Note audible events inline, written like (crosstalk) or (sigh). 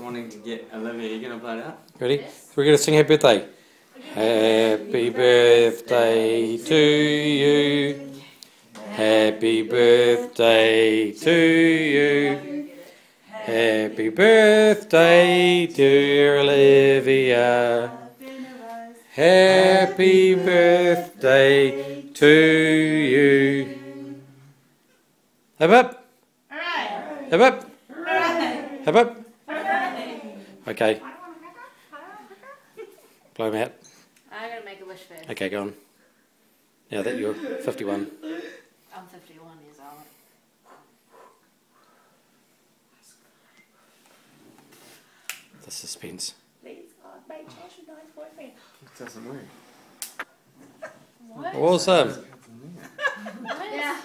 wanting to get Olivia. Are you going to play out? Ready? So we're going to sing happy birthday. Happy birthday to you. Happy birthday to you. Happy birthday, dear Olivia. Happy birthday to you. Hip hip. Hip hip. Hip hip. Okay. Blow Blow 'em out. I'm gonna make a wish first. Okay, go on. Now that you're 51. I'm 51 years old. The suspense. Please God, make Josh a nice boyfriend. It doesn't work. What? Awesome. (laughs) Yeah.